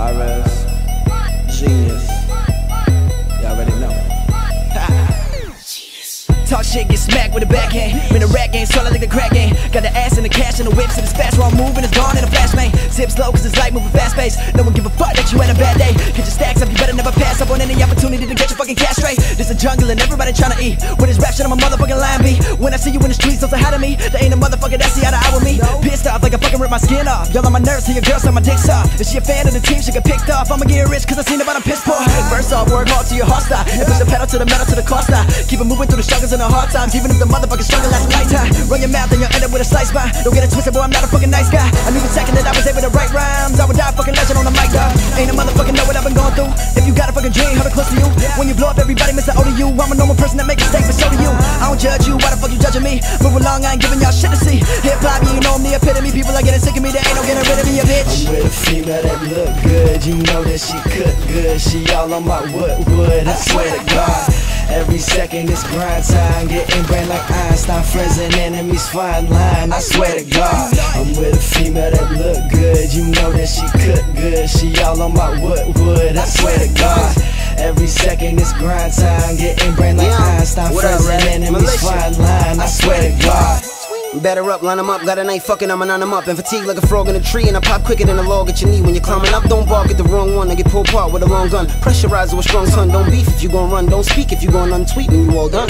RS, Talk shit, get smacked with a backhand. Man, the rap game, solid like the crack game. Got the ass and the cash and the whips, and it's fast while I'm moving, it's gone in a flash, man. Zip slow, cause it's light, moving fast pace. No one give a fuck that you had a bad day. Get your stacks up, you better never pass up on any opportunity to get your fucking cash straight. This a jungle and everybody tryna eat. With this rap shit, I'm a motherfucking lion be. When I see you in the streets, don't say hi to me. There ain't a motherfucker that see eye to eye with me. Pissed off like I fucking rip my skin off. Y'all on my nerves, see your girl suck my dick soft. If she a fan of the team, she get picked off. I'ma get rich, cause I seen about a piss poor. First off, work hard to your heart style. To the metal to the car style. Uh. Keep it moving through the struggles and the hard times. Even if the motherfucking struggle lasts a lifetime. Run your mouth and you'll end up with a slice spine. Don't get it twisted, boy, I'm not a fucking nice guy. I knew the second shit to see. Hip hop, you know I'm the epitome. People are getting sick of me, they ain't no getting rid of me, a bitch. I'm with a female that look good, you know that she cook good. She all on my wood wood, I swear to God. Every second is grind time, getting brain like Einstein. Friends and enemies fine line, I swear to God. I'm with a female that look good, you know that she cook good. She all on my wood wood, I swear to God. Every second is grind time, getting brain like Yeah. Einstein. What up, Friends and enemies fine line, I swear to God. Better up, line them up, got a knife, fucking, I'ma line them up. And fatigue like a frog in a tree, and I pop quicker than a log at your knee. When you're climbing up, don't bark at the wrong one, I get pulled apart with a long gun. Pressurize with a strong son, don't beef if you gon' run, don't speak if you gon' untweet when you all done.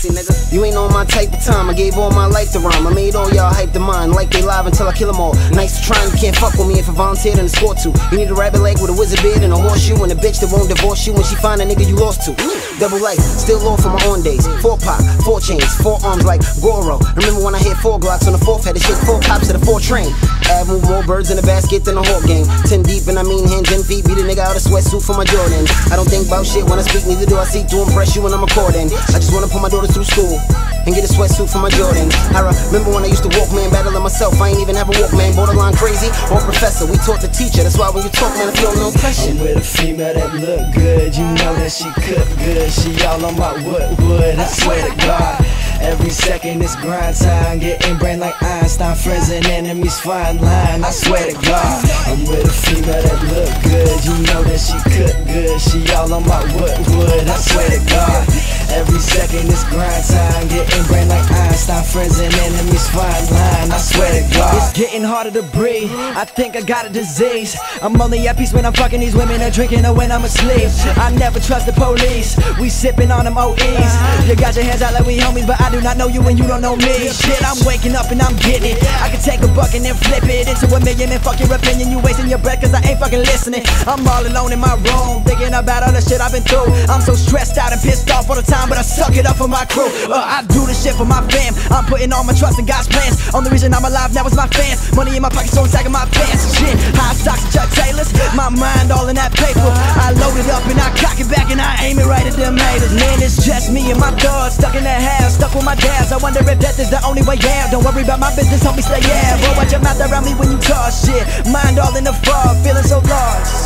Pussy nigga, you ain't on my type of time. I gave all my life to rhyme. I made all y'all hype to mine, like they live until I kill them all. Nice to try, you can't fuck with me if I volunteered and score to. You need a rabbit leg with a wizard beard and a horseshoe, and a bitch that won't divorce you when she find a nigga you lost to. Double life, still off for my own days. Four pop, four chains, four arms like Goro. Remember when I hit four glocks on the fourth, had to shake four cops to the four train. Add more birds in the basket than a hawk game. Ten deep and I mean hands and feet. Beat a nigga out of sweatsuit for my Jordan. I don't think about shit when I speak, neither do I seek to impress you when I'm recording. I just wanna put my daughters through school and get a sweatsuit for my Jordan. I remember when I used to walk, man, battling myself. I ain't even have a walk, man. Borderline crazy or professor. We taught the teacher. That's why when you talk, man, I feel no pressure. I'm with a female that look good, you know that she cook good. She all on my wood wood, I swear to God. Every second it's grind time, getting brain like Einstein. Friends and enemies fine line, I swear to God. I'm with a female that look good, you know that she cook good. She all on my wood wood, I swear to God. Every second is grind time, getting brain like Einstein. Friends and enemies fine line, I swear to God. It's getting harder to breathe. I think I got a disease. I'm only at peace when I'm fucking these women and drinking or when I'm asleep. I never trust the police. We sipping on them OEs. You got your hands out like we homies, but I do not know you and you don't know me. Shit, I'm waking up and I'm getting it. I can take a buck and then flip it into a million and fuck your opinion. You wasting your breath cause I ain't fucking listening. I'm all alone in my room, thinking about all the shit I've been through. I'm so stressed out and pissed off all the time, but I suck it up for my crew. Uh, I do this shit for my fam. I'm putting all my trust in God's plans. Only reason I'm alive now is my fans. Money in my pocket, so inside of my pants. Shit, high socks and Chuck Taylors. My mind all in that paper. I load it up and I cock it back and I aim it right at them haters. Man, it's just me and my thoughts stuck in the house, stuck with my dads. I wonder if death is the only way out. Don't worry about my business, homie, stay yeah. Bro, watch your mouth around me when you talk shit. Mind all in the fog, feeling so lost.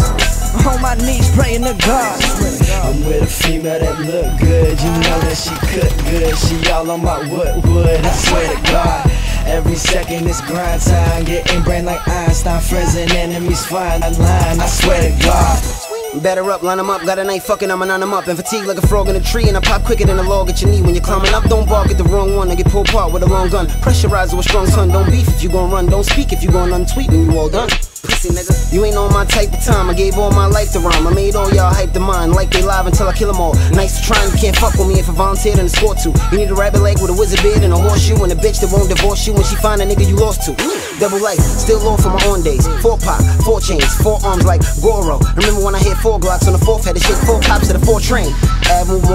On my knees, praying to God. I'm with a female that look good, you know that she cook good. She all on my wood wood, I swear to God. Every second is grind time, getting brain like Einstein. Friends and enemies fine line, I swear to God. Better up, line them up, got a knife, fucking, I'ma line them up. And fatigue like a frog in a tree, and I pop quicker than a log at your knee. When you're climbing up, don't bark at the wrong one, I get pulled apart with a long gun. Pressurize with a strong son, don't beef if you gon' run, don't speak if you gon' untweet when you all done. Pussy nigga, you ain't on my type of time. I gave all my life to rhyme. I made all y'all hype to mine, like they live until I kill them all. Nice to try, and you can't fuck with me if I volunteered and score to. You need a rabbit leg with a wizard beard and a horseshoe, and a bitch that won't divorce you when she find a nigga you lost to. Double life, still off for my own days. Four pop, four chains, four arms like Goro. Remember when I hit four glocks on the fourth, had to shake four cops to the four train.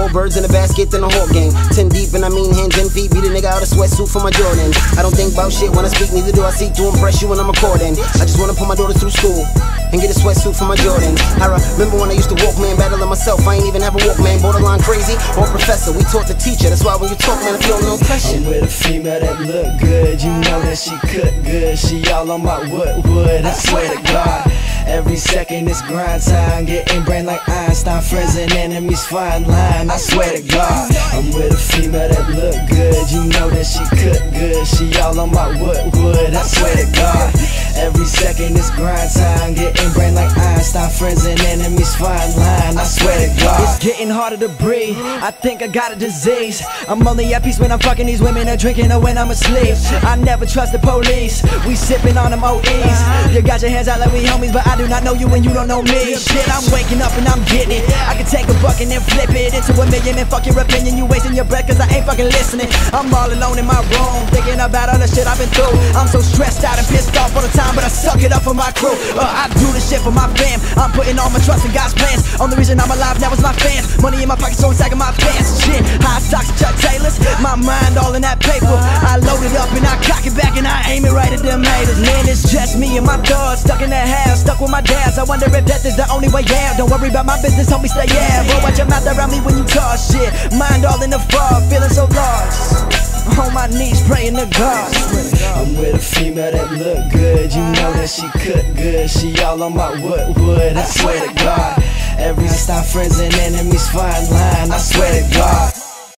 More birds in the basket than a hawk game. Ten deep and I mean hands and feet. Beat a nigga out of sweatsuit for my Jordan. I don't think about shit when I speak, neither do I seek to impress you when I'm recording. I just wanna put my daughter through school and get a sweatsuit for my Jordan. I remember when I used to walk, man, battling myself. I ain't even have a walk, man. Borderline crazy or professor. We taught the teacher. That's why when you talk, man, I feel no pressure. I'm with a female that look good, you know that she cook good. She all on my wood wood, I swear to God. Every second is grind time, getting brain like Einstein. Friends and enemies fine line, I swear to God. I'm with a female that look good, you know that she cook good. She all on my wood wood, I swear to God. Every second is grind time, getting brain like Einstein. Friends and enemies, fine line. I swear to God. It's getting harder to breathe. I think I got a disease. I'm only at peace when I'm fucking these women or drinking or when I'm asleep. I never trust the police. We sipping on them OEs. You got your hands out like we homies, but I do not know you and you don't know me. Shit, I'm waking up and I'm getting it. I can take a buck and then flip it into a million and fuck your opinion. You wasting your breath cause I ain't fucking listening. I'm all alone in my room, thinking about all the shit I've been through. I'm so stressed out and pissed off all the time, but I suck it up for my crew. Uh, I do this shit for my fam. I'm putting all my trust in God's plans. Only reason I'm alive now is my fans. Money in my pocket, so inside of my pants. Shit, high socks, Chuck Taylors. My mind all in that paper. I load it up and I cock it back and I aim it right at them haters. Man, it's just me and my dogs stuck in the house, with my dads. I wonder if death is the only way out. Don't worry about my business, homie, stay out. Boy, watch your mouth around me when you talk shit. Mind all in the fog, feeling so lost. On my knees praying to God. I'm with a female that look good. You know that she cook good. She all on my wood wood. I swear to God. Every stop friends and enemies fine line. I swear to God.